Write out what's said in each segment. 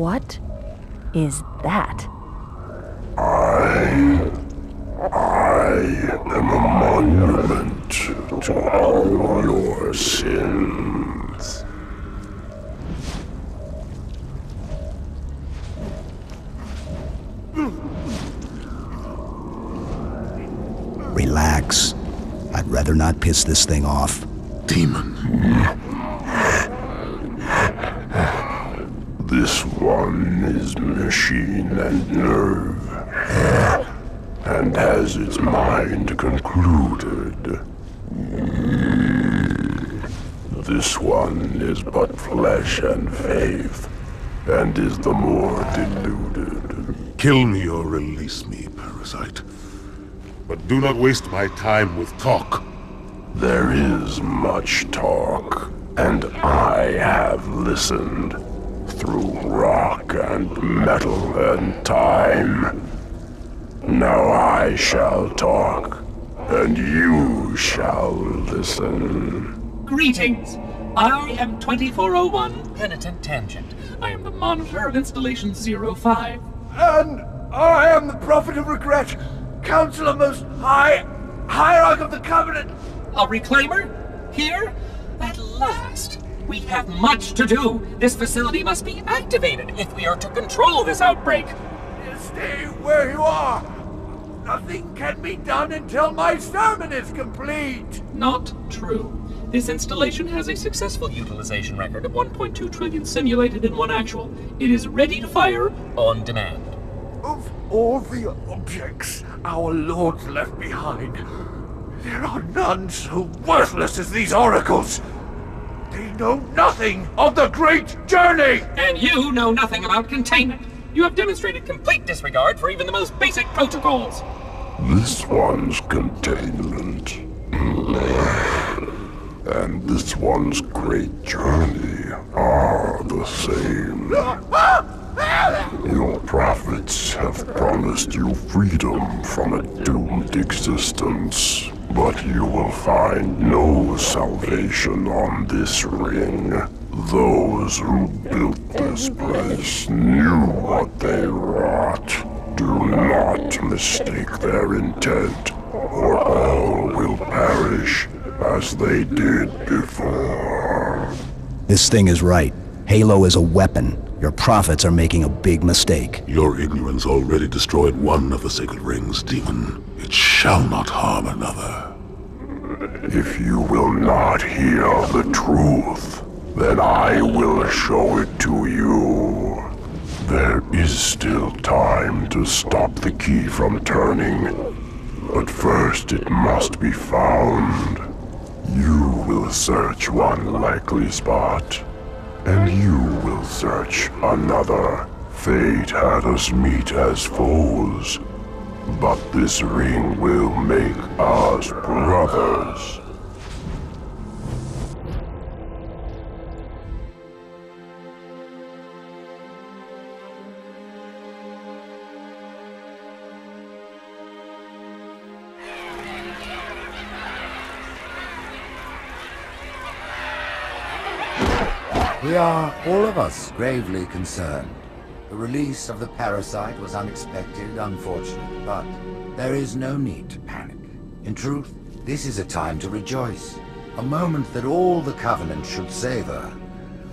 What is that? I. I am a monument to all your sins. Relax. I'd rather not piss this thing off. Demon. This one is machine and nerve, and has its mind concluded. This one is but flesh and faith, and is the more deluded. Kill me or release me, parasite. But do not waste my time with talk. There is much talk, and I have listened through rock and metal and time. Now I shall talk, and you shall listen. Greetings! I am 2401 Penitent Tangent. I am the monitor of Installation 05. And I am the Prophet of Regret, Counselor Most High, Hierarch of the Covenant. A reclaimer? Here? At last! We have much to do. This facility must be activated if we are to control this outbreak. Stay where you are. Nothing can be done until my sermon is complete. Not true. This installation has a successful utilization record of 1.2 trillion simulated in one actual. It is ready to fire on demand. Of all the objects our lords left behind, there are none so worthless as these oracles. They know nothing of the great journey! And you know nothing about containment. You have demonstrated complete disregard for even the most basic protocols. This one's containment. And this one's great journey are the same. Your prophets have promised you freedom from a doomed existence, but you will find no salvation on this ring. Those who built this place knew what they wrought. Do not mistake their intent, or all will perish as they did before. This thing is right. Halo is a weapon. Your prophets are making a big mistake. Your ignorance already destroyed one of the sacred rings, demon. It shall not harm another. If you will not hear the truth, then I will show it to you. There is still time to stop the key from turning, but first it must be found. You will search one likely spot, and you will search another. Fate had us meet as foes, but this ring will make us brothers. We are, all of us, gravely concerned. The release of the parasite was unexpected, unfortunate, but there is no need to panic. In truth, this is a time to rejoice. A moment that all the Covenant should savor.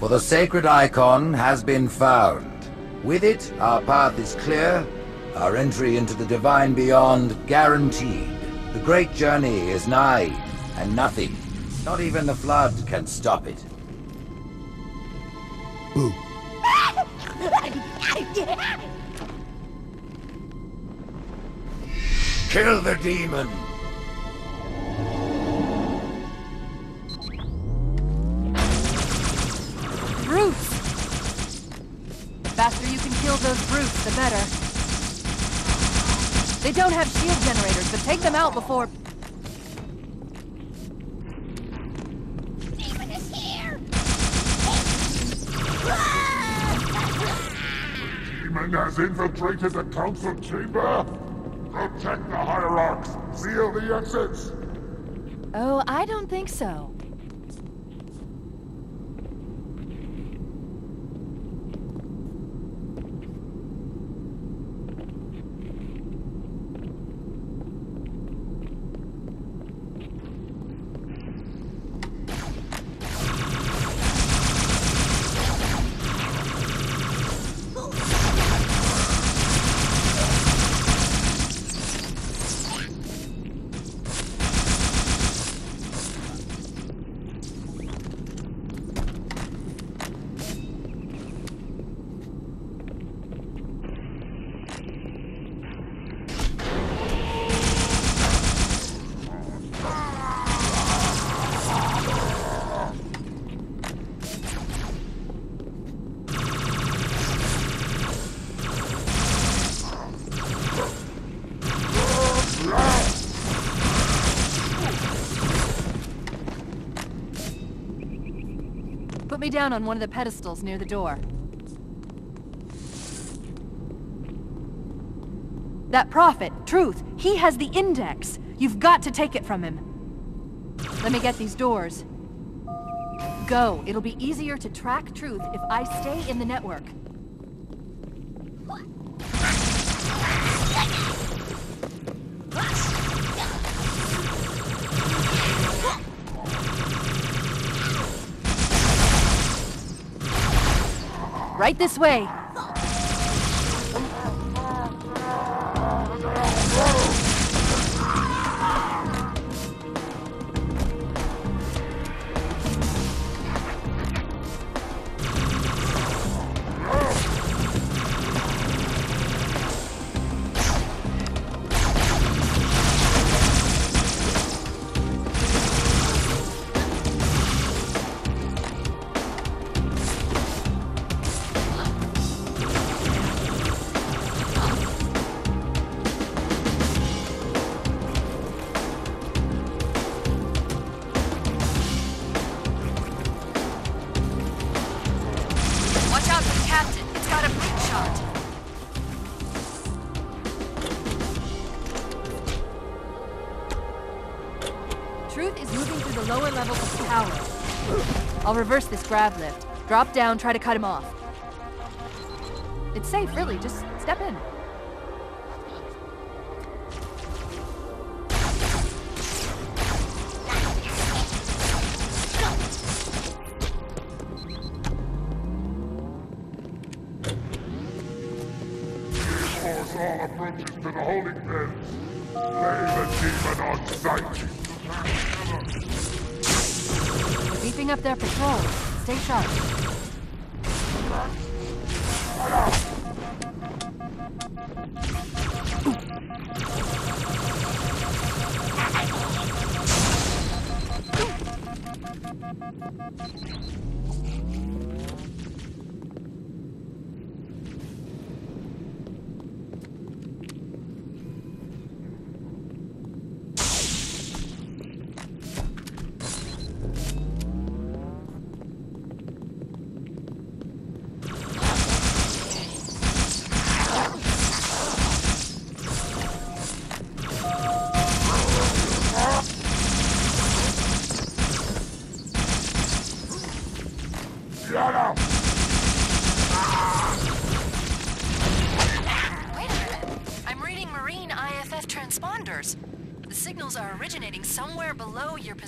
For the sacred icon has been found. With it, our path is clear, our entry into the divine beyond guaranteed. The great journey is nigh, and nothing, not even the flood, can stop it. Ooh. Kill the demon! Brutes! The faster you can kill those brutes, the better. They don't have shield generators, but take them out before... Demon is here! Has infiltrated the council chamber. Protect the hierarchs. Seal the exits. Oh, I don't think so. Down on one of the pedestals near the door. That prophet, Truth, he has the index. You've got to take it from him. Let me get these doors. Go. It'll be easier to track Truth if I stay in the network. Right this way. Truth is moving through the lower levels of the. I'll reverse this grav lift. Drop down, try to cut him off. It's safe, really. Just step in. All approaches to the holding pens. Lay the demon on sight. Beefing up their patrol. Stay sharp.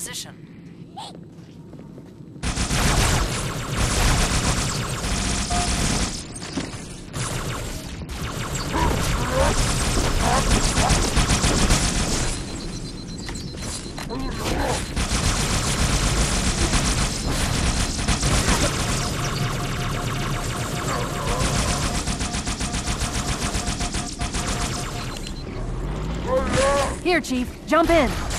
Position. Here, Chief. Jump in.